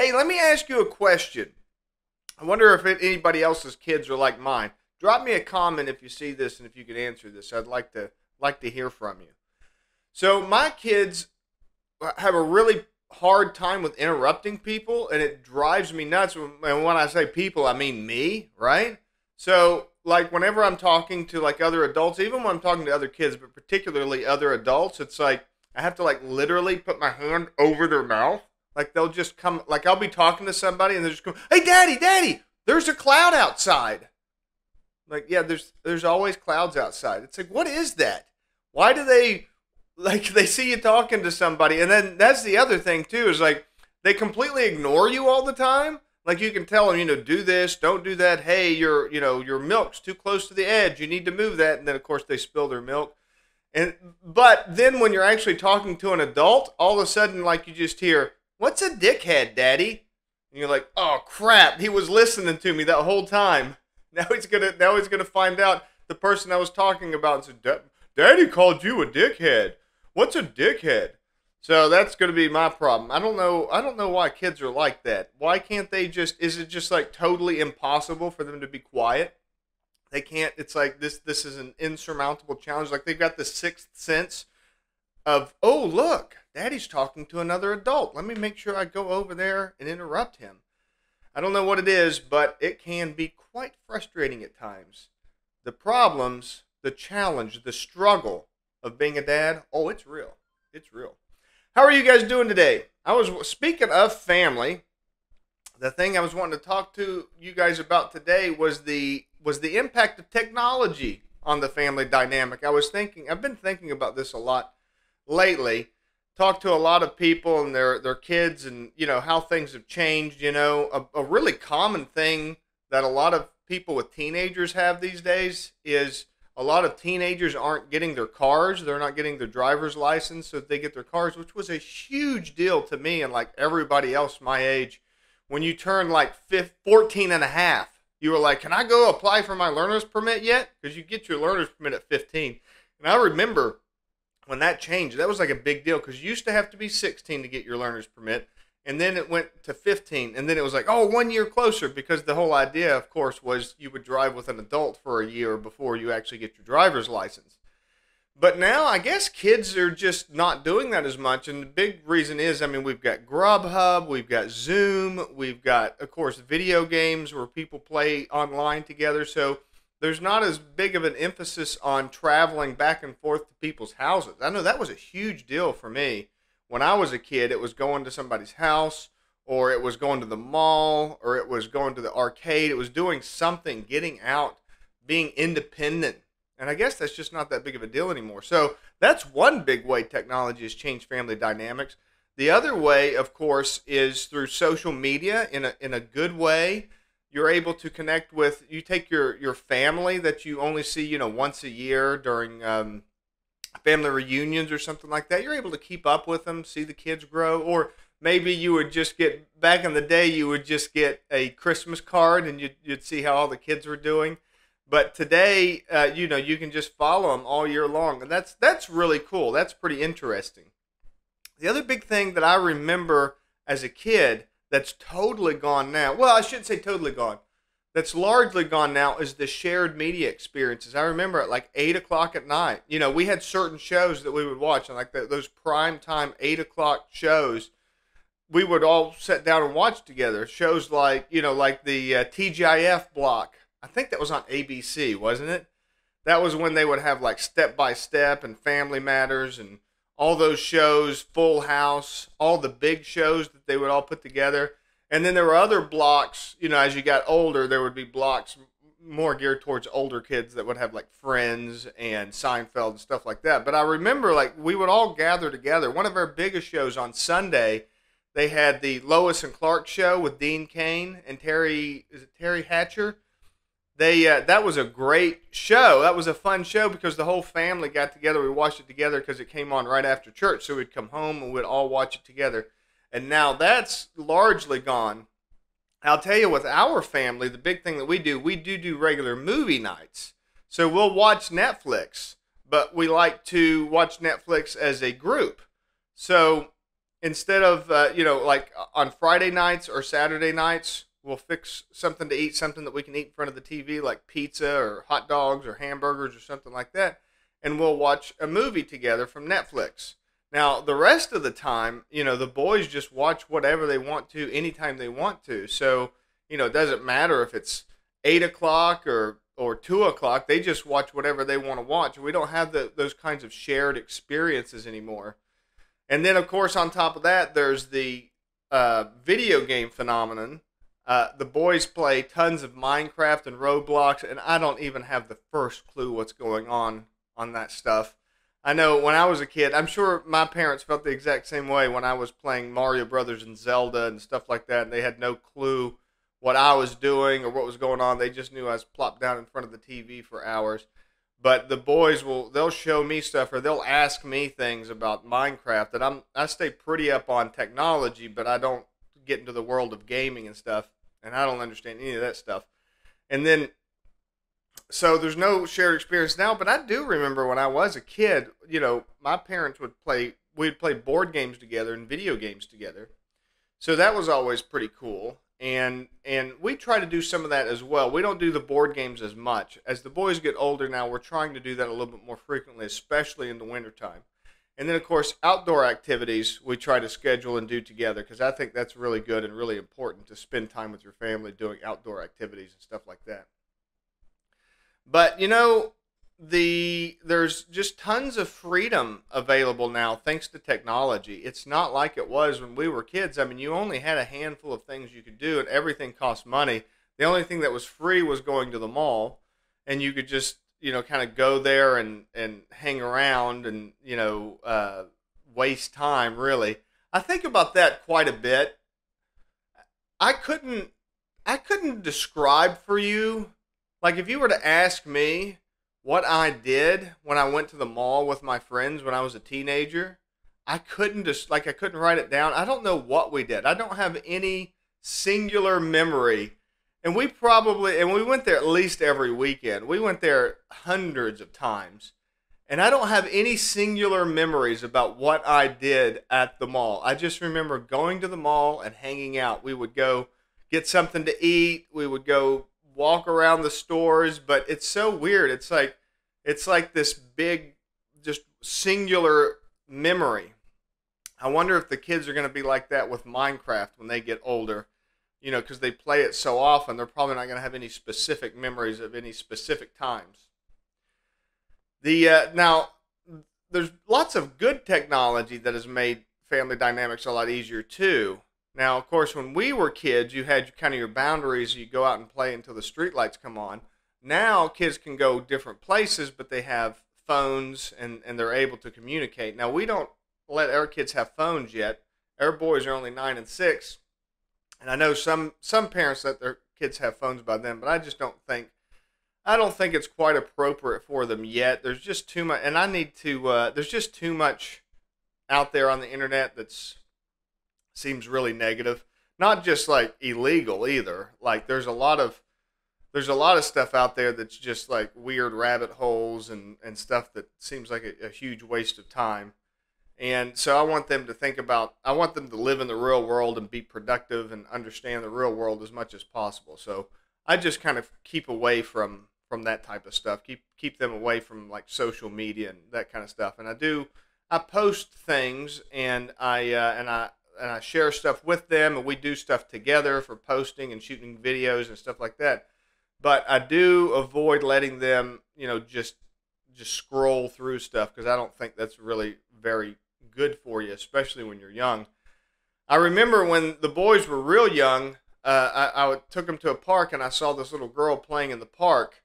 Hey, let me ask you a question. I wonder if anybody else's kids are like mine. Drop me a comment if you see this and if you can answer this. I'd like to like to hear from you. So my kids have a really hard time with interrupting people, and it drives me nuts. And when I say people, I mean me, right? So like whenever I'm talking to like other adults, even when I'm talking to other kids, but particularly other adults, it's like I have to like literally put my hand over their mouth. Like they'll just come, like I'll be talking to somebody and they're just go, "Hey, daddy, daddy, there's a cloud outside." Like, yeah, there's there's always clouds outside. It's like, what is that? Why do they like they see you talking to somebody, and then that's the other thing too is like they completely ignore you all the time. Like you can tell them, you know, do this, don't do that. Hey, your you know your milk's too close to the edge. You need to move that, and then of course they spill their milk. And but then when you're actually talking to an adult, all of a sudden, like you just hear, "What's a dickhead, Daddy?" And you're like, "Oh crap, he was listening to me that whole time." Now he's gonna now he's gonna find out the person I was talking about and said, "Daddy called you a dickhead. What's a dickhead?" So that's to be my problem. I don't know. I don't know why kids are like that. Why can't they just? Is it just like totally impossible for them to be quiet? They can't. It's like this. This is an insurmountable challenge. Like they've got the sixth sense of, oh look, Daddy's talking to another adult. Let me make sure I go over there and interrupt him. I don't know what it is, but it can be quite frustrating at times. The problems, the challenge, the struggle of being a dad. Oh, it's real. It's real. How are you guys doing today? I was speaking of family. The thing I was wanting to talk to you guys about today was the was the impact of technology on the family dynamic. I was thinking I've been thinking about this a lot lately. Talked to a lot of people and their their kids and you know how things have changed, you know, a, a really common thing that a lot of people with teenagers have these days is a lot of teenagers aren't getting their cars. They're not getting their driver's license so they get their cars, which was a huge deal to me and like everybody else my age. When you turn like 15, 14 and a half, you were like, Can I go apply for my learner's permit yet? Because you get your learner's permit at 15. And I remember when that changed, that was like a big deal because you used to have to be 16 to get your learner's permit and then it went to 15 and then it was like oh one year closer because the whole idea of course was you would drive with an adult for a year before you actually get your driver's license. But now i guess kids are just not doing that as much and the big reason is i mean we've got grubhub we've got zoom we've got of course video games where people play online together so there's not as big of an emphasis on traveling back and forth to people's houses i know that was a huge deal for me when I was a kid, it was going to somebody's house or it was going to the mall or it was going to the arcade. It was doing something, getting out, being independent. And I guess that's just not that big of a deal anymore. So that's one big way technology has changed family dynamics. The other way, of course, is through social media in a, in a good way. You're able to connect with, you take your, your family that you only see, you know, once a year during um, family reunions or something like that, you're able to keep up with them, see the kids grow, or maybe you would just get back in the day you would just get a Christmas card and you'd, you'd see how all the kids were doing. But today, uh, you know, you can just follow them all year long, and that's that's really cool. That's pretty interesting. The other big thing that I remember as a kid that's totally gone now. Well, I shouldn't say totally gone that's largely gone now is the shared media experiences. I remember at like eight o'clock at night. You know, we had certain shows that we would watch, and like the, those prime time eight o'clock shows, we would all sit down and watch together. Shows like you know, like the uh, TGIF block. I think that was on ABC, wasn't it? That was when they would have like Step by Step and Family Matters and all those shows, Full House, all the big shows that they would all put together and then there were other blocks, you know, as you got older, there would be blocks more geared towards older kids that would have like Friends and Seinfeld and stuff like that. But I remember like we would all gather together. One of our biggest shows on Sunday, they had the Lois and Clark show with Dean Cain and Terry, is it Teri Hatcher? They uh, that was a great show. That was a fun show because the whole family got together. We watched it together because it came on right after church. So we'd come home and we'd all watch it together and now that's largely gone. I'll tell you, with our family, the big thing that we do, we do do regular movie nights. So we'll watch Netflix, but we like to watch Netflix as a group. So instead of uh, you know like on Friday nights or Saturday nights, we'll fix something to eat, something that we can eat in front of the TV, like pizza or hot dogs or hamburgers or something like that, and we'll watch a movie together from Netflix. Now, the rest of the time, you know, the boys just watch whatever they want to anytime they want to. So, you know, it doesn't matter if it's eight o'clock or or two o'clock. They just watch whatever they want to watch. We don't have the, those kinds of shared experiences anymore. And then, of course, on top of that, there's the uh, video game phenomenon. Uh, the boys play tons of Minecraft and Roblox, and I don't even have the first clue what's going on on that stuff. I know when I was a kid, I'm sure my parents felt the exact same way when I was playing Mario Brothers and Zelda and stuff like that, and they had no clue what I was doing or what was going on. They just knew I was plopped down in front of the TV for hours. But the boys will they'll show me stuff or they'll ask me things about Minecraft that I'm I stay pretty up on technology, but I don't get into the world of gaming and stuff, and I don't understand any of that stuff. And then so there's no shared experience now, but I do remember when I was a kid, you know, my parents would play we'd play board games together and video games together. So that was always pretty cool and and we try to do some of that as well. We don't do the board games as much. As the boys get older now, we're trying to do that a little bit more frequently, especially in the wintertime. And then of course, outdoor activities we try to schedule and do together because I think that's really good and really important to spend time with your family doing outdoor activities and stuff like that. But you know, the there's just tons of freedom available now thanks to technology. It's not like it was when we were kids. I mean, you only had a handful of things you could do and everything cost money. The only thing that was free was going to the mall and you could just, you know, kind of go there and and hang around and, you know, uh, waste time really. I think about that quite a bit. I couldn't I couldn't describe for you like if you were to ask me what I did when I went to the mall with my friends when I was a teenager, I couldn't just like I couldn't write it down. I don't know what we did. I don't have any singular memory. And we probably and we went there at least every weekend. We went there hundreds of times. And I don't have any singular memories about what I did at the mall. I just remember going to the mall and hanging out. We would go get something to eat. We would go walk around the stores, but it's so weird. It's like it's like this big just singular memory. I wonder if the kids are going to be like that with Minecraft when they get older. You know, because they play it so often, they're probably not going to have any specific memories of any specific times. The uh, now, there's lots of good technology that has made family dynamics a lot easier too. Now, of course, when we were kids, you had kind of your boundaries. You go out and play until the streetlights come on. Now, kids can go different places, but they have phones and, and they're able to communicate. Now, we don't let our kids have phones yet. Our boys are only nine and six, and I know some some parents let their kids have phones by then, but I just don't think I don't think it's quite appropriate for them yet. There's just too much, and I need to. Uh, there's just too much out there on the internet that's seems really negative. Not just like illegal either. Like there's a lot of there's a lot of stuff out there that's just like weird rabbit holes and and stuff that seems like a, a huge waste of time. And so I want them to think about I want them to live in the real world and be productive and understand the real world as much as possible. So I just kind of keep away from from that type of stuff. Keep keep them away from like social media and that kind of stuff. And I do I post things and I uh, and I and I share stuff with them, and we do stuff together for posting and shooting videos and stuff like that. But I do avoid letting them, you know, just just scroll through stuff because I don't think that's really very good for you, especially when you're young. I remember when the boys were real young, uh, I, I took them to a park and I saw this little girl playing in the park,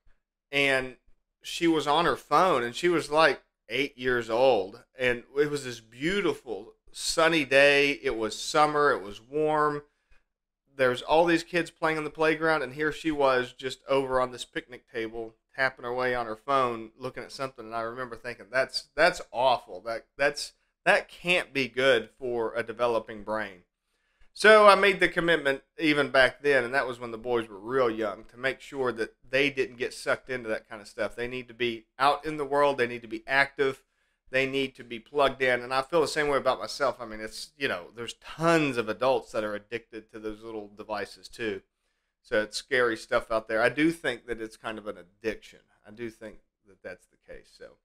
and she was on her phone and she was like eight years old, and it was this beautiful sunny day. It was summer. It was warm. There's all these kids playing on the playground, and here she was just over on this picnic table, tapping away on her phone, looking at something. And I remember thinking, "That's that's awful. That that's that can't be good for a developing brain." So I made the commitment even back then, and that was when the boys were real young, to make sure that they didn't get sucked into that kind of stuff. They need to be out in the world. They need to be active they need to be plugged in. And I feel the same way about myself. I mean, it's, you know, there's tons of adults that are addicted to those little devices too. So it's scary stuff out there. I do think that it's kind of an addiction. I do think that that's the case. So